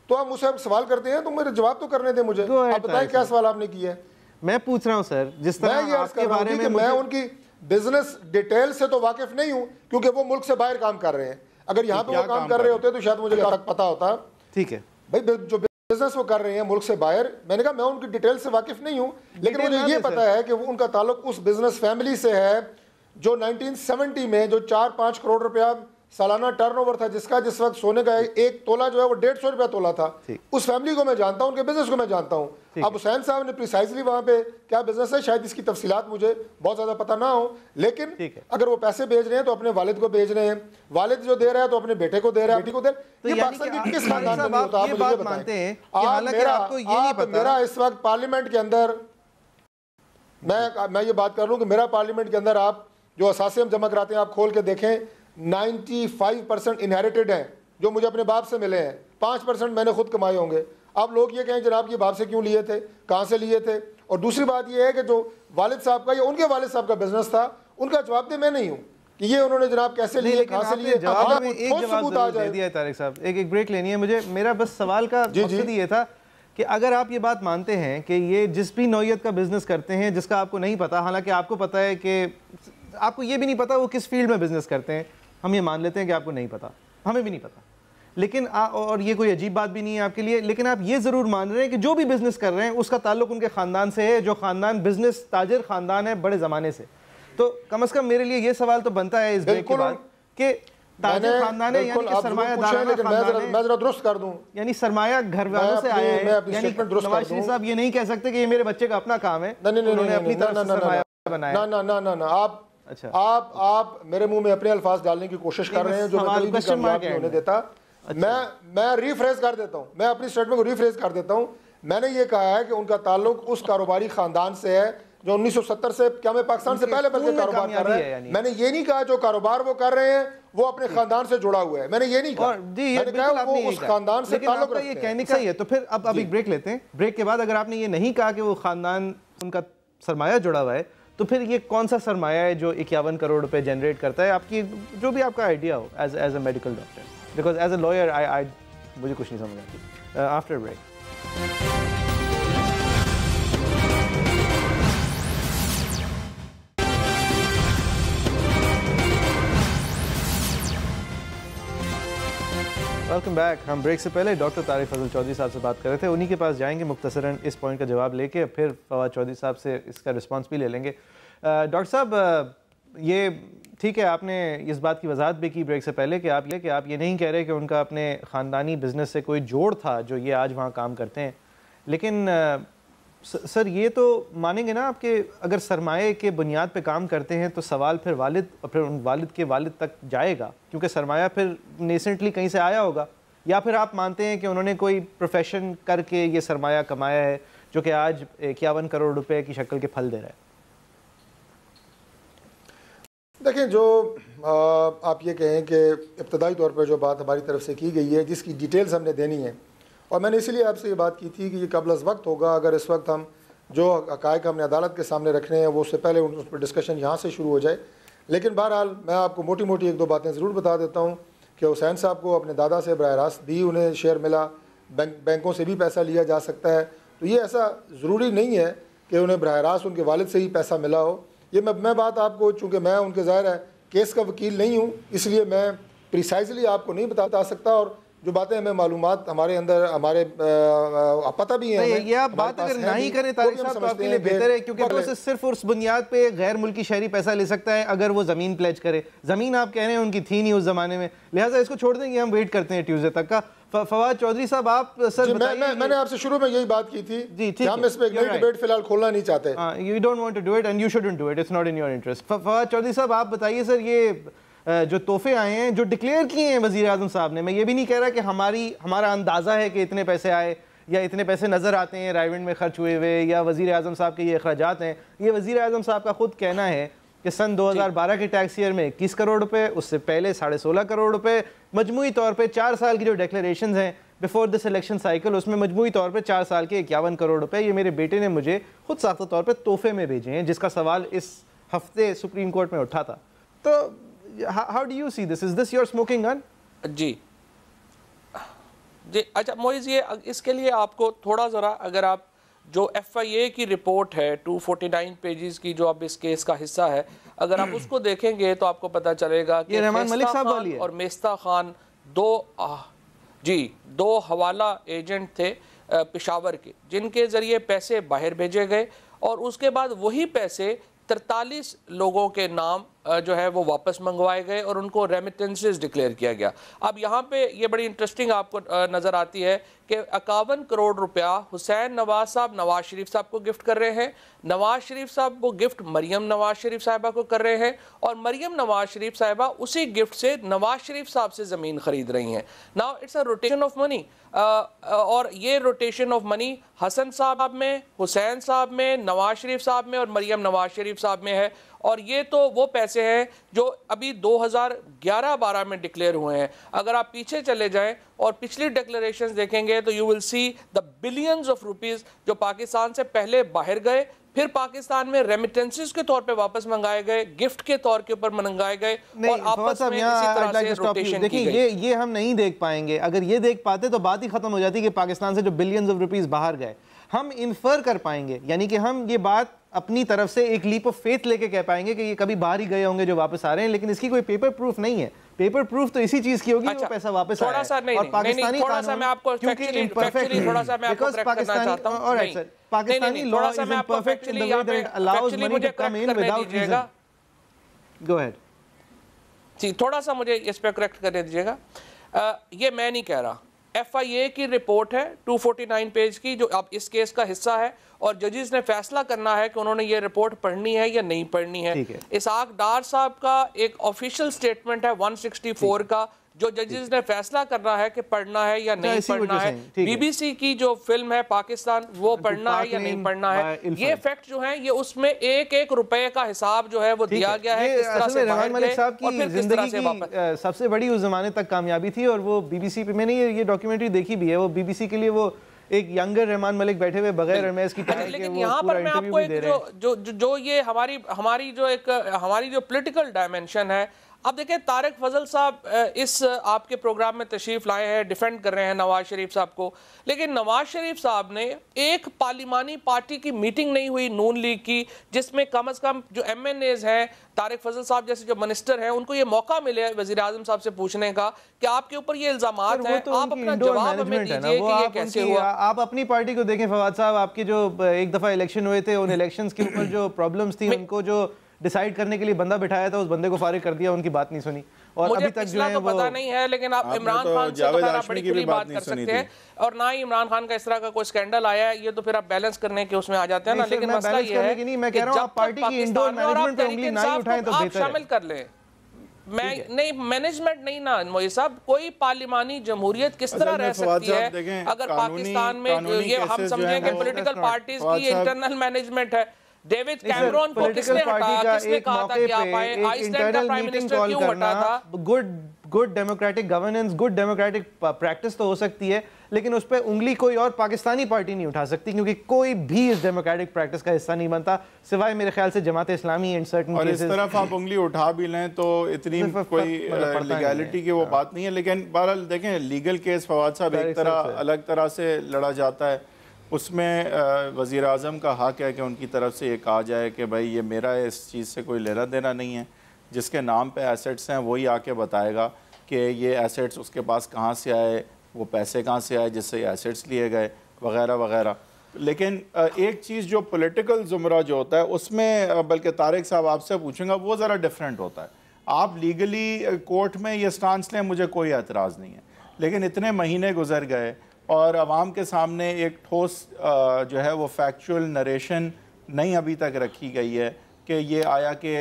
तो आप मुझसे सवाल करते हैं तो मेरे जवाब तो करने दें मुझे। आप बताएँ क्या सवाल आपने किया है? मैं पूछ रहा हूँ सर जिस तरह मैं आपके बारे में मैं उनकी बिज़नेस डिटेल से तो वाकिफ नहीं हूँ क्योंकि वो मुल्क से बाहर काम कर रहे हैं। अगर यहाँ पे वो काम कर रहे होते तो शायद मुझे तक पता होता। ठीक है। भाई जो बिज़नेस वो कर रहे हैं मुल्क से बाहर मैंने कहा मैं उनकी डिटेल से वाकिफ नहीं हूँ लेकिन मुझे ये पता है कि वो उनका ताल्लुक उस बिज़नेस फैमिली से है जो 1970 में जो चार पाँच करोड़ रुपया सालाना टर्नओवर था जिसका जिस वक्त सोने का एक तोला जो है वो डेढ़ सौ रुपया तोला था। उस फैमिली को मैं जानता हूँ उनके बिज़नेस को मैं जानता हूँ। अब हुसैन साहब ने प्रिसाइजली वहाँ पे क्या बिज़नेस है शायद इसकी तफसीलात मुझे बहुत ज़्यादा पता ना हो लेकिन अगर वो पैसे भेज रहे हैं तो अपने वालिद को भेज रहे हैं। वालिद जो दे रहा है तो अपने बेटे को दे रहा है बेटी को दे तो मेरा इस वक्त पार्लियामेंट के अंदर मैं मैं ये बात कर रहा हूँ कि मेरा पार्लियामेंट के अंदर आप जो असासे हम जमा कराते हैं आप खोल के देखें। 95 परसेंट इनहेरिटेड हैं जो मुझे अपने बाप से मिले हैं। पाँच परसेंट मैंने खुद कमाए होंगे। आप लोग ये कहें जनाब ये बाप से क्यों लिए थे? कहाँ से लिए थे? और दूसरी बात ये है कि जो वालिद साहब का या उनके वालिद साहब का बिज़नेस था उनका जवाब दे मैं नहीं हूँ कि ये उन्होंने जनाब कैसे लिए कहाँ से लिए। जवाब में एक जवाब दे दिया तारिक साहब। एक एक ब्रेक लेनी है मुझे। मेरा बस सवाल का मकसद ये था कि अगर आप ये बात मानते हैं कि ये जिस भी नौीयत का बिज़नेस करते हैं जिसका आपको नहीं पता हालाँकि आपको पता है कि आपको ये भी नहीं पता वो किस फ़ील्ड में बिज़नेस करते हैं हम ये मान लेते हैं कि आपको नहीं पता। हमें भी नहीं पता। लेकिन आ, और ये कोई अजीब बात भी नहीं है आपके लिए लेकिन आप ये ज़रूर मान रहे हैं कि जो भी बिज़नेस कर रहे हैं उसका ताल्लुक उनके ख़ानदान से है जो ख़ानदान बिज़नेस ताजर ख़ानदान है बड़े ज़माने से। तो कम अज़ कम मेरे लिए ये सवाल तो बनता है इस ब्रेक के बाद कि ताजर खानदान है यानी कि मैं दुरुस्त कर दूँ। यानी सरमाया घर वालों से आया है यानी नवाज़ शरीफ साहब ये नहीं कह सकते कि ये मेरे बच्चे का अपना काम है। उन्होंने अपनी तरफ़ से सरमाया बनाया ना ना ना ना आप अच्छा। आप आप मेरे मुँह में अपने अल्फाज डालने की कोशिश कर रहे हैं जो मैं कभी भी होने देता। अच्छा। मैं मैं रिफ्रेश कर देता हूँ। मैं अपनी स्टेटमेंट को रिफ्रेश कर देता हूँ। मैंने ये कहा है कि उनका ताल्लुक उस कारोबारी खानदान से है जो 1970 से क्या मैं पाकिस्तान से पहले बल्कि कारोबार कर रहे हैं? मैंने ये नहीं कहा जो कारोबार वो कर रहे हैं वो अपने खानदान से जुड़ा हुआ है। मैंने ये नहीं कहा। मैंने कहा वो उस खानदान से ताल्लुक ये कहने का ही है तो फिर अब अब एक ब्रेक लेते हैं। ब्रेक के बाद अगर आपने ये नहीं कहा कि वो खानदान उनका सरमाया जुड़ा हुआ है तो फिर ये कौन सा सरमाया है जो इक्यावन करोड़ रुपए जनरेट करता है? आपकी जो भी आपका आइडिया हो as as a medical doctor because as a lawyer I I मुझे कुछ नहीं समझ आती। आफ्टर ब्रेक वेलकम बैक हम ब्रेक से पहले डॉक्टर तारिक फजल चौधरी साहब से बात कर रहे थे। उन्हीं के पास जाएँगे मुख्तसरन इस पॉइंट का जवाब लेके, फिर फवाद चौधरी साहब से इसका रिस्पांस भी ले लेंगे। डॉक्टर साहब ये ठीक है, आपने इस बात की वजाहत भी की ब्रेक से पहले कि आप ये, कि आप ये नहीं कह रहे कि उनका अपने ख़ानदानी बिज़नेस से कोई जोड़ था जो ये आज वहाँ काम करते हैं। लेकिन सर, ये तो मानेंगे ना आपके अगर सरमाए के बुनियाद पे काम करते हैं तो सवाल फिर वालिद और फिर उन वालिद के वालिद तक जाएगा, क्योंकि सरमाया फिर नेसेंटली कहीं से आया होगा। या फिर आप मानते हैं कि उन्होंने कोई प्रोफेशन करके ये सरमाया कमाया है, जो कि आज इक्यावन करोड़ रुपए की शक्ल के फल दे रहा है? देखें जो आप ये कहें कि इब्तदाई तौर पर जो बात हमारी तरफ़ से की गई है, जिसकी डिटेल्स हमने देनी है और मैंने इसीलिए आपसे ये बात की थी कि ये कबल अज़ वक्त होगा, अगर इस वक्त हम जो हकायक हमने अदालत के सामने रखने हैं, वो उससे पहले उस पर डिस्कशन यहाँ से शुरू हो जाए। लेकिन बहरहाल, मैं आपको मोटी मोटी एक दो बातें ज़रूर बता देता हूँ कि हुसैन साहब को अपने दादा से बरह रास्त भी उन्हें शेयर मिला। बैंक, बैंकों से भी पैसा लिया जा सकता है। तो ये ऐसा ज़रूरी नहीं है कि उन्हें बरह रास्त उनके वालद से ही पैसा मिला हो। ये मैं मैं बात आपको, चूँकि मैं उनके ज़ाहिर है, केस का वकील नहीं हूँ, इसलिए मैं प्रिसाइजली आपको नहीं बता सकता और जो बातें हमें मालूम हमारे अंदर हमारे आ, पता भी है ये आप बात अगर नहीं करें तारिक साहब तो आपके लिए बेहतर है क्योंकि तो सिर्फ़ उस बुनियाद पे गैर मुल्की शहरी पैसा ले सकता है अगर वो ज़मीन प्लेज करे। ज़मीन आप कह रहे हैं उनकी थी नहीं उस जमाने में। लिहाजा इसको छोड़ देंगे हम वेट करते हैं ट्यूजडे तक का। फवाद चौधरी साहब आप सर मैं, मैं, मैंने आपसे शुरू में यही बात की थी जी ठीक हम इस पे एक डिबेट फ़िलहाल खोलना नहीं चाहते। You don't want to do it and you shouldn't do it it's not in your interest Fawad Chaudhry साहब आप बताइए सर ये जो तोहफे आए हैं जो डिक्लेयर किए हैं वजी अजम साहब ने मैं ये भी नहीं कह रहा कि हमारी हमारा अंदाज़ा है कि इतने पैसे आए या इतने पैसे नज़र आते हैं रायवेंड में खर्च हुए हुए या वज़ी अजम साहब के ये अखराज हैं। ये वज़ी अजम साहब का खुद कहना है कि सन 2012 के टैक्स ईयर में इक्कीस करोड़ रुपए उससे पहले साढ़े सोलह करोड़ रुपए मजमू तौर पर चार साल की जो डिक्लेरेशन हैं बिफोर दिस इलेक्शन साइकिल उसमें मजमू तौर पर चार साल के इक्यावन करोड़ रुपए ये मेरे बेटे ने मुझे खुद साख्ता तौर पर तोहफे में भेजे हैं जिसका सवाल इस हफ़्ते सुप्रीम कोर्ट में उठा था। तो how do you see this? Is this your smoking gun? जी जी अच्छा मोइज ये इसके लिए आपको थोड़ा ज़रा अगर आप जो एफ़ आई ए की रिपोर्ट है 249 पेजेस की जो अब इस केस का हिस्सा है अगर आप उसको देखेंगे तो आपको पता चलेगा कि रहमान मलिक साहब वाली है और मेस्ता खान दो आ, जी दो हवाला एजेंट थे पिशावर के जिनके ज़रिए पैसे बाहर भेजे गए और उसके बाद वही पैसे तरतालीस लोगों के नाम जो है वो वापस मंगवाए गए और उनको रेमिटेंसेस डिक्लेयर किया गया। अब यहाँ पे ये बड़ी इंटरेस्टिंग आपको नज़र आती है कि इक्यावन करोड़ रुपया हुसैन नवाज़ साहब नवाज़ शरीफ साहब को गिफ्ट कर रहे हैं। नवाज़ शरीफ साहब वो गिफ्ट मरियम नवाज़ शरीफ साहिबा को कर रहे हैं और मरियम नवाज़ शरीफ साहिबा उसी गिफ्ट से नवाज़ शरीफ साहब से ज़मीन खरीद रही हैं। Now it's a rotation of money और ये रोटेशन ऑफ़ मनी हसन साहब में, हुसैन साहब में, नवाज़ शरीफ साहब में और मरियम नवाज़ शरीफ साहब में है। और ये तो वो पैसे हैं जो अभी 2011-12 में डिक्लेयर हुए हैं। अगर आप पीछे चले जाएँ और पिछली डिक्लेरेशंस देखेंगे तो you will see the billions of rupees जो पाकिस्तान से पहले बाहर गए फिर पाकिस्तान में रेमिटेंसेस के तौर पे वापस मंगाए गए गिफ्ट के तौर के ऊपर मंगाए गए और आपस में इसी तरह से रोटेशन देखिए ये ये हम नहीं देख पाएँगे। अगर ये देख पाते तो बात ही खत्म हो जाती कि पाकिस्तान से जो बिलियंस ऑफ़ रुपीस बाहर गए हम इन्फर कर पाएँगे। यानी कि हम ये बात अपनी तरफ़ से एक लीप ऑफ़ फेथ लेके कह पाएँगे कि ये कभी बाहर ही गए होंगे जो वापस आ रहे हैं लेकिन इसकी कोई पेपर प्रूफ नहीं है। पेपर प्रूफ तो इसी चीज़ की होगी अच्छा, पैसा वापस थोड़ा सा नहीं, और पाकिस्तानी थोड़ा सा मैं आपको थोड़ा सा मैं आपको करना चाहता हूँ। Alright sir Pakistani law is imperfect in the way that allows money to come in without reason go ahead जी थोड़ा सा मुझे इस पे करेक्ट करने दीजिएगा। ये मैं नहीं कह रहा। एफआईए की रिपोर्ट है 249 पेज की जो अब इस केस का हिस्सा है और जजेस ने फैसला करना है कि उन्होंने ये रिपोर्ट पढ़नी है या नहीं पढ़नी है, है। इसाक डार साहब का एक ऑफिशियल स्टेटमेंट है 164 का जो जजेस ने फैसला करना है कि पढ़ना है या नहीं पढ़ना है बीबीसी की जो फ़िल्म है पाकिस्तान वो पढ़ना है या नहीं पढ़ना है ये फैक्ट जो है ये उसमें एक एक रुपए का हिसाब जो है वो दिया गया है किस तरह से रहमान मलिक साहब की ज़िंदगी की सबसे बड़ी उस जमाने तक कामयाबी थी और वो बीबीसी पे मैंने ये डॉक्यूमेंट्री देखी भी है वो बीबीसी के लिए वो एक यंगर रहमान मलिक बैठे हुए बगैर रमेश की लेकिन यहाँ पर मैं आपको एक जो जो जो ये हमारी हमारी जो एक हमारी जो पॉलिटिकल डायमेंशन है अब देखें तारक फजल साहब इस आपके प्रोग्राम में तशरीफ़ लाए हैं डिफेंड कर रहे हैं नवाज़ शरीफ साहब को। लेकिन नवाज़ शरीफ साहब ने एक पार्लिमानी पार्टी की मीटिंग नहीं हुई नून लीग की जिसमें कम अज़ कम जो एम एन एज हैं तारक फजल साहब जैसे जो मिनिस्टर हैं उनको ये मौका मिले वजी अजम साहब से पूछने का कि आपके ऊपर ये इल्ज़ाम हैं तो आप अपना जवाब हमें दीजिए कि ये कैसे हुआ। आप अपनी पार्टी को देखें फवाद साहब आपके जो एक दफ़ा इलेक्शन हुए थे उन इलेक्शन के ऊपर जो प्रॉब्लम्स थी उनको जो डिसाइड करने के लिए बंदा बिठाया था उस बंदे को फारिग कर दिया उनकी बात नहीं सुनी। और अभी तक जो है तो पता नहीं है लेकिन आप इमरान तो खान से तो बड़ी खुली बात कर सकते हैं। और ना ही इमरान खान का इस तरह का कोई स्कैंडल आया है ये तो फिर आप बैलेंस करने के उसमें आ जाते हैं ना लेकिन मसला ये है कि मैं कह रहा हूँ आप पार्टी की इंडोर मैनेजमेंट पे उंगली ना उठाएँ तो बेहतर शामिल कर लें। मैं नहीं मैनेजमेंट नहीं ना मोई साहब कोई पार्लिमानी जमहूरियत किस तरह रह सकती है? अगर पाकिस्तान में ये हम समझेंगे पॉलिटिकल पार्टीज़ की इंटरनल मैनेजमेंट है डेविड कैमरॉन को किसने हटाया किसने कहा था कि आप आए? आइसलैंड का प्राइम मिनिस्टर क्यों हटा था? Good good democratic governance good democratic practice तो हो सकती है लेकिन उस पर उंगली कोई और पाकिस्तानी पार्टी नहीं उठा सकती क्योंकि कोई भी इस डेमोक्रेटिक प्रैक्टिस का हिस्सा नहीं बनता सिवाय मेरे ख्याल से जमात इस्लामी इन सर्टन और इस तरफ़ आप उंगली उठा भी लें तो इतनी कोई लीगैलिटी की वो हाँ। बात नहीं है लेकिन बहरहाल देखें लीगल केस फवाद साहब एक तरह अलग तरह से लड़ा जाता है। उसमें वज़ी अजम का हक है कि उनकी तरफ़ से ये कहा जाए कि भाई ये मेरा इस चीज़ से कोई लेना देना नहीं है। जिसके नाम पे एसेट्स हैं, वही आके बताएगा कि ये एसेट्स उसके पास कहाँ से आए, वो पैसे कहाँ से आए जिससे एसेट्स लिए गए, वगैरह वगैरह। लेकिन एक चीज़ जो पॉलिटिकल ज़ुमरा जो होता है, उसमें बल्कि तारिक साहब आपसे पूछूँगा, वो ज़रा डिफरेंट होता है। आप लीगली कोर्ट में ये स्टांस लें, मुझे कोई एतराज़ नहीं है। लेकिन इतने महीने गुजर गए और आवाम के सामने एक ठोस जो है वो फैक्चुअल नरेशन नहीं अभी तक रखी गई है कि ये आया कि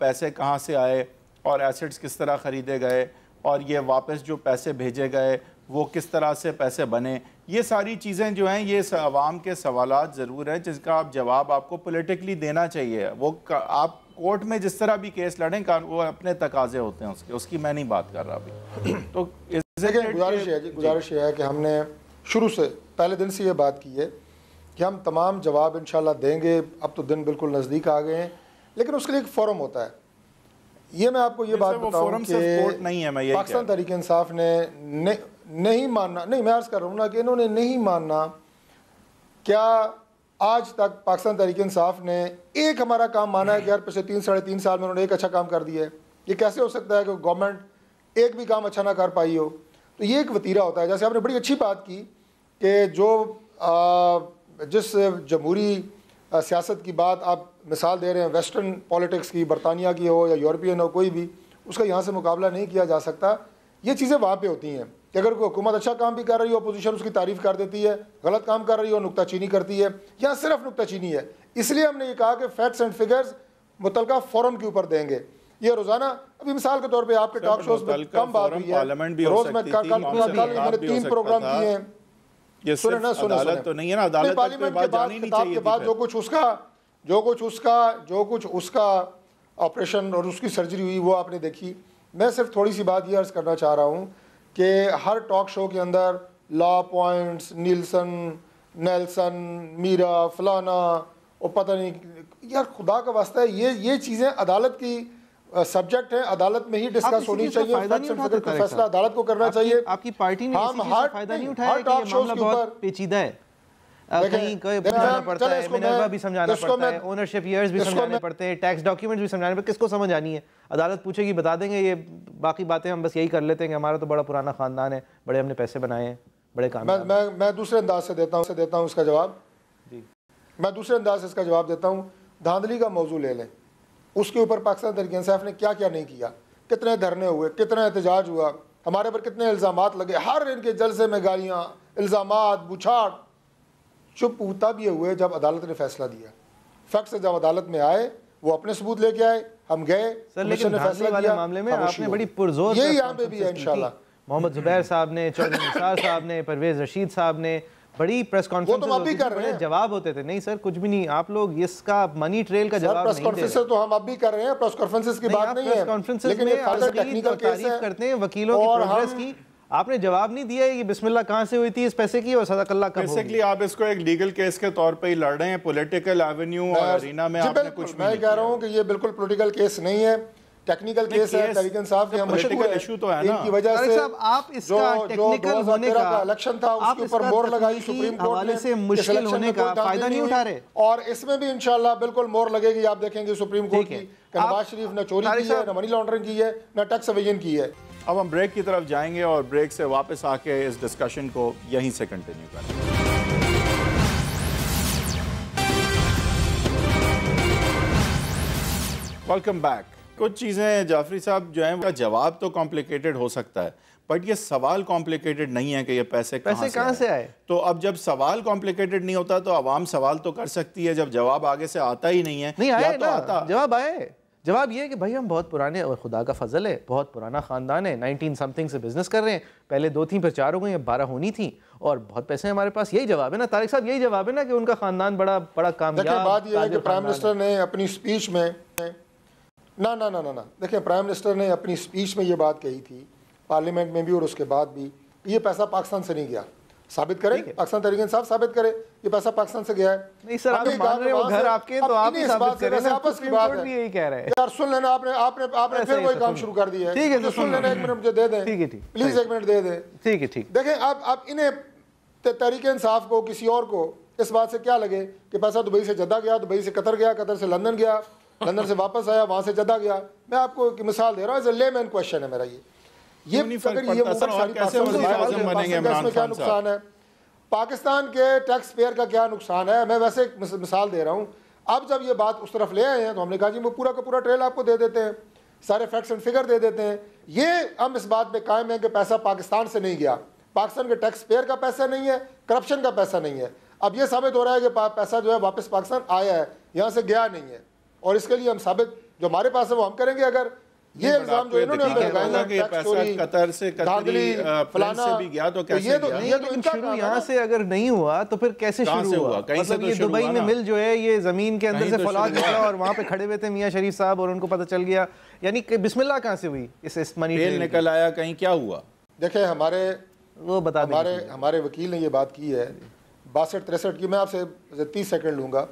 पैसे कहाँ से आए और एसेट्स किस तरह ख़रीदे गए और ये वापस जो पैसे भेजे गए वो किस तरह से पैसे बने। ये सारी चीज़ें जो हैं ये आवाम के सवाल ज़रूर हैं जिसका आप जवाब आपको पोलिटिकली देना चाहिए। वो आप कोर्ट में जिस तरह भी केस लड़ें का वो अपने तकाजे होते हैं उसके। उसकी मैं नहीं बात कर रहा अभी। तो गुजारिश है जी गुजारिश है कि हमने शुरू से पहले दिन से ये बात की है कि हम तमाम जवाब इन देंगे। अब तो दिन बिल्कुल नज़दीक आ गए हैं। लेकिन उसके लिए एक फॉरम होता है। ये मैं आपको ये बात बताऊँ कि नहीं है मैं पाकिस्तान तरीके इंसाफ ने ने, नहीं मानना नहीं मैं अर्ज़ कर रहा हूँ ना कि इन्होंने नहीं मानना क्या आज तक पाकिस्तान तरीके इंसाफ ने एक हमारा काम माना है कि यार पिछले तीन साढ़े तीन साल में उन्होंने एक अच्छा काम कर दिया है? ये कैसे हो सकता है कि गवर्नमेंट एक भी काम अच्छा ना कर पाई हो? तो ये एक वतीरा होता है। जैसे आपने बड़ी अच्छी बात की कि जो आ, जिस जमहूरी सियासत की बात आप मिसाल दे रहे हैं वेस्टर्न पॉलिटिक्स की बरतानिया की हो या यूरोपियन हो कोई भी उसका यहाँ से मुकाबला नहीं किया जा सकता। ये चीज़ें वहाँ पे होती हैं। कि अगर कोई हुकूमत अच्छा काम भी कर रही हो अपोजिशन उसकी तारीफ़ कर देती है गलत काम कर रही हो नुकता चीनी करती है यहाँ सिर्फ़ नुकता चीनी है। इसलिए हमने ये कहा कि फैक्ट्स एंड फिगर्स मुतल फोरम के ऊपर देंगे। ये रोज़ाना अभी मिसाल के तौर पे आपके टॉक शोज़ में कम बात हुई है। रोज में कल मैंने तीन प्रोग्राम किए हैं। ये सुने ना सुने सुने। तो नहीं है ना अदालत पार्लियामेंट के बाद खिताब के बाद जो कुछ उसका जो कुछ उसका जो कुछ उसका ऑपरेशन और उसकी सर्जरी हुई वो आपने देखी। मैं सिर्फ़ थोड़ी सी बात ये अर्ज़ करना चाह रहा हूँ कि हर टॉक शो के अंदर law points Nielsen Nelson Meera फलाना और पता नहीं यार खुदा का वास्ता है ये ये चीज़ें अदालत की सब्जेक्ट है अदालत में ही डिस्कस होनी चाहिए फैसला अदालत को करना चाहिए। आपकी पार्टी ने हम हर फ़ायदा नहीं उठाया पेचीदा है। कहीं कोई समझाना पड़ता है मिनरवा भी समझाना पड़ता है ओनरशिप ईयर्स भी समझाने पड़ते हैं टैक्स डॉक्यूमेंट्स भी समझाने पड़ते किसको समझ आनी है? अदालत पूछेगी बता देंगे ये बाकी बातें हम बस यही कर लेते हैं कि हमारा तो बड़ा पुराना खानदान है बड़े हमने पैसे बनाए हैं बड़े काम मैं मैं मैं दूसरे अंदाज से देता हूँ देता हूँ इसका जवाब। जी। मैं दूसरे अंदाज से इसका जवाब देता हूँ धांधली का मौजू ले लें। उसके ऊपर पाकिस्तान तरीके इंसाफ ने क्या क्या नहीं किया? कितने धरने हुए कितना एहतजाज हुआ? हमारे पर कितने इल्ज़ाम लगे? हर इनके जलसे में गालियाँ इल्ज़ाम बुछाड़। चुप होता भी हुए जब अदालत ने फैसला दिया। फैक्ट जब अदालत में आए वो अपने सबूत लेके आए हम गए ने फैसला दिया मामले में आपने बड़ी पुरजोर यही यहाँ पे भी है इंशाल्लाह। मोहम्मद जुबैर साहब ने चौधरी निसार साहब ने परवेज रशीद साहब ने बड़ी प्रेस कॉन्फ्रेंस तो अभी कर रहे हैं। जवाब होते थे। नहीं सर कुछ भी नहीं आप लोग इसका मनी ट्रेल का जवाब प्रेस कॉन्फ्रेंस तो हम अभी कर रहे हैं प्रेस कॉन्फ्रेंसेस की बात नहीं है। प्रेस कॉन्फ्रेंसेस में टेक्निकल तारीफ़ करते हैं वकीलों की प्रोग्रेस की आपने जवाब नहीं दिया ये बिस्मिल्लाह कहाँ से हुई थी इस पैसे की और सदाकल्ला कब बेसिकली आप इसको एक लीगल केस के तौर पे ही लड़ रहे हैं पॉलिटिकल एवेन्यू और अरीना में आपने कुछ मैं कह रहा हूँ कि ये बिल्कुल पॉलिटिकल केस नहीं है। टेक्निकल केस है तरीकन साहब के हम पॉलिटिकल इशू तो है ना। इनकी वजह से साहब आप इसका टेक्निकल होने का इलेक्शन था उसके ऊपर मोहर लगाई सुप्रीम कोर्ट ने। से मुश्किल होने का फ़ायदा नहीं उठा रहे। और इसमें भी इंशाल्लाह बिल्कुल मोहर लगेगी आप देखेंगे सुप्रीम कोर्ट की। नवाज़ शरीफ ने चोरी की है न मनी लॉन्ड्रिंग की है न टैक्स एवेजन की है। अब हम ब्रेक की तरफ़ जाएँगे और ब्रेक से वापस आके इस डिस्कशन को यहीं से कंटिन्यू करेंगे वेलकम बैक कुछ चीज़ें जाफरी साहब जो हैं उनका जवाब तो कॉम्प्लिकेटेड हो सकता है बट ये सवाल कॉम्प्लिकेटेड नहीं है कि ये पैसे पैसे कहाँ से आए। तो अब जब सवाल कॉम्प्लिकेटेड नहीं होता तो आवाम सवाल तो कर सकती है जब जवाब आगे से आता ही नहीं है नहीं आए तो आता। जवाब आए। जवाब ये है कि भाई हम बहुत पुराने और खुदा का फजल है बहुत पुराना ख़ानदान है नाइनटीन समथिंग से बिज़नेस कर रहे हैं पहले दो थी फिर चार हो गई अब बारह होनी थी और बहुत पैसे हमारे पास यही जवाब है ना तारिक साहब यही जवाब है ना कि उनका ख़ानदान बड़ा बड़ा काम बात यह है कि प्राइम मिनिस्टर ने अपनी स्पीच में ना ना ना ना ना। देखिए प्राइम मिनिस्टर ने अपनी स्पीच में ये बात कही थी पार्लियामेंट में भी और उसके बाद भी ये पैसा पाकिस्तान से नहीं गया। साबित करें? पाकिस्तान तरीके साहब साबित करे? ये पैसा पाकिस्तान से गया है। नहीं सर आप मान रहे हो घर आपके तो आप ही साबित करें। ना आपस की बात है। यही कह रहे हैं। यार सुन लेना आपने आपने आपने फिर वही काम शुरू कर दिया है। ठीक है तो सुन लेना एक मिनट मुझे दे दें। ठीक है ठीक प्लीज़ एक मिनट दे दें। ठीक है ठीक। देखें आप आप इन्हें तरीके इंसाफ को किसी और को इस बात से क्या लगे कि पैसा दुबई से जद्दा गया दुबई से कतर गया कतर से लंदन गया लंदन से वापस आया वहाँ से जद्दा गया। मैं आपको एक मिसाल दे रहा हूँ ले मैन क्वेश्चन है मेरा ये। ये अगर ये क्या नुकसान है? पाकिस्तान के टैक्स पेयर का क्या नुकसान है? मैं वैसे मिसाल दे रहा हूँ। अब जब ये बात उस तरफ़ ले आए हैं तो हमने कहा जी वो पूरा का पूरा ट्रेल आपको दे देते हैं। सारे फैक्ट्स एंड फिगर दे देते हैं। ये हम इस बात पे कायम है कि पैसा पाकिस्तान से नहीं गया। पाकिस्तान के टैक्स पेयर का पैसा नहीं है करप्शन का पैसा नहीं है। अब ये साबित हो रहा है कि पैसा जो है वापस पाकिस्तान आया है यहाँ से गया नहीं है। और इसके लिए हम साबित जो हमारे पास है वो हम करेंगे अगर ये इल्ज़ाम जो इन्होंने लगाया कि पैसा कतर से कतरी फलाना से भी गया तो कैसे ये तो ये तो शुरू यहाँ से अगर नहीं हुआ तो फिर कैसे शुरू हुआ? कहीं मतलब से ये दुबई में मिल जो है ये ज़मीन के अंदर से फौलाद निकला और वहाँ पे खड़े हुए थे मियाँ शरीफ साहब और उनको पता चल गया। यानी बिस्मिल्लाह कहाँ से हुई इस मनी निकल आया कहीं क्या हुआ? देखे हमारे वो बता हमारे हमारे वकील ने ये बात की है बासठ तिरसठ की मैं आपसे तीस सेकंड लूँगा।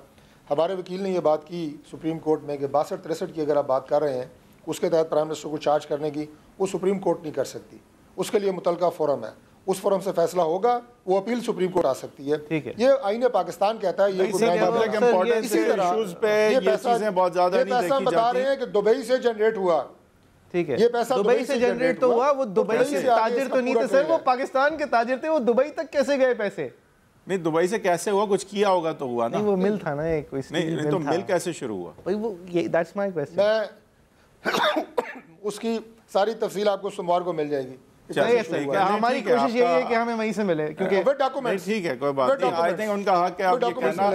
हमारे वकील ने ये बात की सुप्रीम कोर्ट में कि बासठ तिरसठ की अगर आप बात कर रहे हैं उसके तहत प्राइम मिनिस्टर को चार्ज करने की वो सुप्रीम कोर्ट नहीं कर सकती। उसके लिए मुतल फोरम है। उस फोरम से फैसला होगा वो अपील सुप्रीम कोर्ट आ सकती है। ठीक है। ये आईने पाकिस्तान कहता है ये इसी तरह ये पैसा बहुत ज़्यादा ये पैसा बता रहे हैं कि दुबई से जनरेट हुआ। ठीक है। ये पैसा दुबई से जनरेट तो हुआ वो दुबई से ताजिर तो नहीं थे सर वो पाकिस्तान के ताजिर थे वो दुबई तक कैसे गए पैसे? नहीं दुबई से कैसे हुआ कुछ किया होगा तो हुआ ना। नहीं वो मिल था ना एक नहीं, नहीं तो मिल कैसे शुरू हुआ? भाई वो ये दैट्स माय क्वेश्चन मैं उसकी सारी तफसील आपको सोमवार को मिल जाएगी। हमारी कोशिश यही है कि हमें वहीं से मिले क्योंकि डॉक्यूमेंट ठीक है कोई बात नहीं। आई थिंक उनका हक है आप ये कहना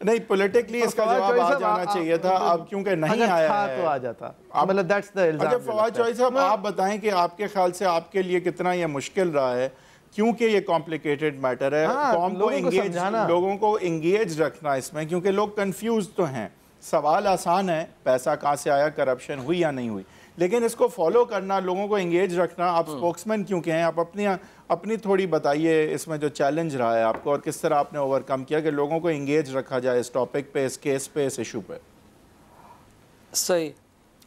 नहीं पॉलिटिकली इसका जवाब आ जाना चाहिए था अब क्योंकि नहीं आया है। तो आ जाता। मतलब दैट्स द इल्ज़ाम अच्छा फवाद चौधरी साहब आप बताएँ कि आपके ख्याल से आपके लिए कितना यह मुश्किल रहा है क्योंकि ये कॉम्प्लिकेटेड मैटर है हाँ, कौम को इंगेज लोगों को इंगेज रखना इसमें क्योंकि लोग कंफ्यूज तो हैं। सवाल आसान है पैसा कहाँ से आया करप्शन हुई या नहीं हुई। लेकिन इसको फॉलो करना लोगों को इंगेज रखना आप स्पोक्समैन क्योंकि हैं आप अपनी अपनी थोड़ी बताइए इसमें जो चैलेंज रहा है आपको और किस तरह आपने ओवरकम किया कि लोगों को इंगेज रखा जाए इस टॉपिक पे इस केस पे इस इशू पे। सही।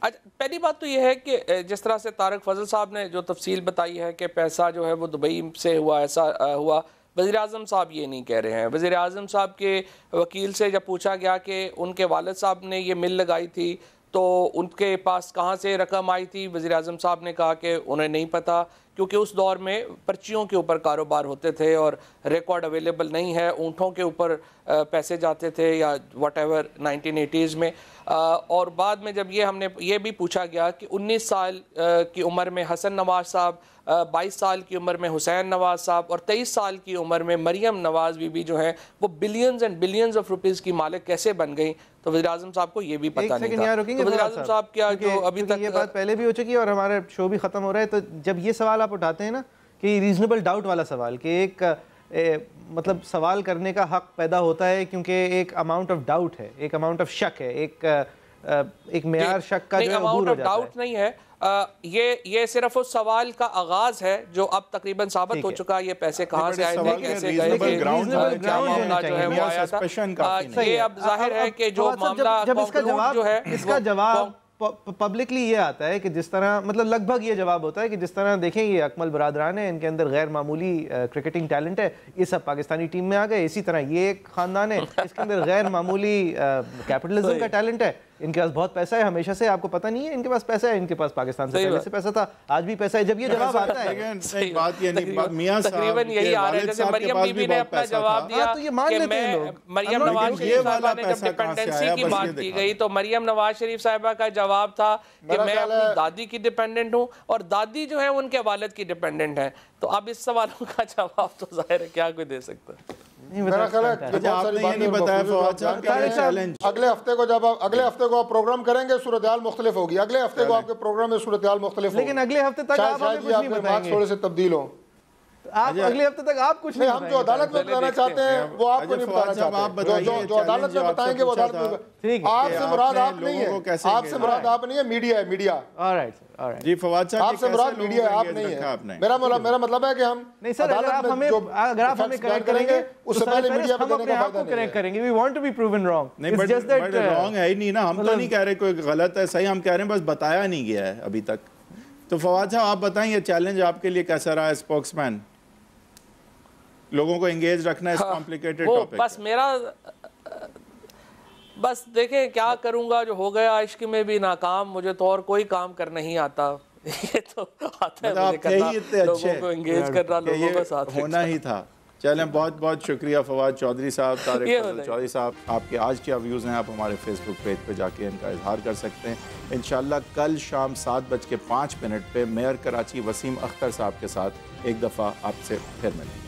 अच्छा पहली बात तो यह है कि जिस तरह से तारक फजल साहब ने जो तफसील बताई है कि पैसा जो है वो दुबई से हुआ, ऐसा हुआ वज़ी अजम साहब ये नहीं कह रहे हैं। वज़ी अजम साहब के वकील से जब पूछा गया कि उनके वालद साहब ने ये मिल लगाई थी तो उनके पास कहाँ से रकम आई थी? वज़ी अजम साहब ने कहा कि उन्हें नहीं पता। क्योंकि उस दौर में पर्चियों के ऊपर कारोबार होते थे और रिकॉर्ड अवेलेबल नहीं है, ऊँटों के ऊपर पैसे जाते थे या वट एवर नाइनटीन में। और बाद में जब ये हमने, ये भी पूछा गया कि 19 साल की उम्र में हसन नवाज़ साहब बाईस साल की उम्र में हुसैन नवाज़ साहब और तेईस साल की उम्र में मरीम नवाज़ बीबी जो हैं वो billions and billions of rupees की मालिक कैसे बन गई? तो वजी अजम साहब को ये भी पता नहीं था। तो वजी अजम साहब क्या जो अभी तक ये बात पहले भी हो चुकी है और हमारा शो भी ख़त्म हो रहा है तो जब ये सवाल आप उठाते हैं ना कि रीजनेबल डाउट वाला सवाल कि एक ए, मतलब सवाल करने का हक पैदा होता है क्योंकि एक अमाउंट ऑफ़ डाउट है एक अमाउंट ऑफ़ शक है एक एक मेयार शक का जो है अमाउंट ऑफ़ डाउट नहीं है। आ, ये ये सिर्फ़ उस सवाल का आगाज़ है जो अब तकरीबन साबित हो चुका है ये पैसे कहाँ से आए थे कैसे गए है था। ये अब ज़ाहिर है कि जो मामला जो है इसका जवाब पब्लिकली ये आता है कि जिस तरह मतलब लगभग ये जवाब होता है कि जिस तरह देखें ये अकमल बरदरान है इनके अंदर गैर मामूली क्रिकेटिंग टैलेंट है ये सब पाकिस्तानी टीम में आ गए। इसी तरह ये एक ख़ानदान है इसके अंदर गैर मामूली कैपिटलिज्म का टैलेंट है। इनके पास बहुत पैसा है हमेशा से आपको पता नहीं है इनके पास पैसा है इनके पास पाकिस्तान से पहले से पैसा था आज भी पैसा है जब ये जवाब आता है। बात ये नहीं मियाँ साहब तकरीबन यही आ रहा है जैसे मरियम बीबी ने अपना जवाब दिया हाँ, तो ये मान लेते हैं लोग। मरियम नवाज़ शरीफ साहिबा ने जब डिपेंडेंसी की बात की गई तो मरियम नवाज़ शरीफ साहिबा का जवाब था कि मैं अपनी दादी की डिपेंडेंट हूँ और दादी जो है उनके वालिद की डिपेंडेंट है। तो अब इस सवालों का जवाब तो ज़ाहिर है क्या कोई दे सकता? है अगले हफ़्ते को जब आप अगले हफ़्ते को आप प्रोग्राम करेंगे सूरत हाल मुख्तलिफ़ होगी। अगले हफ़्ते को आपके प्रोग्राम में सूरत हाल मुख्तलिफ़ लेकिन अगले हफ़्ते तक थोड़े से तब्दील हो। आप अगले हफ़्ते तक आप कुछ नहीं हम जो अदालत में बताना चाहते हैं वो आपको नहीं बताना चाहते। जो जो अदालत में बताएँगे वो अदालत में आपसे मुराद आप नहीं है। आपसे मुराद आप नहीं है मीडिया है मीडिया। जी फवाद साहब आपसे मुराद मीडिया है आप नहीं है। मेरा मेरा मतलब है कि हम नहीं सर अगर आप हमें अगर आप हमें करेक्ट करेंगे उससे पहले मीडिया हम अपने आप को करेक्ट करेंगे। We want to be proven wrong नहीं बट जस्ट दैट रॉन्ग है ही नहीं ना। हम तो मतलब नहीं कह रहे कोई गलत है सही हम कह रहे हैं बस बताया नहीं गया है अभी तक। तो फवाद साहब आप बताएँ ये चैलेंज आपके लिए कैसा रहा है स्पोक्समैन लोगों को एंगेज रखना है कॉम्प्लिकेटेड हाँ, टॉपिक बस मेरा बस देखें क्या करूँगा जो हो गया इश्क में भी नाकाम मुझे तो और कोई काम कर नहीं आता। ये तो आता है मतलब मुझे करना लोगों को एंगेज करना लोगों का साथ होना ही था। चलें बहुत बहुत शुक्रिया फवाद चौधरी साहब तारिक चौधरी साहब आपके आज क्या व्यूज़ हैं आप हमारे फेसबुक पेज पे जाके इनका इजहार कर सकते हैं। इन कल शाम सात बज के पाँच मिनट पर मेयर कराची वसीम अख्तर साहब के साथ एक दफ़ा आपसे फिर मिलेंगे।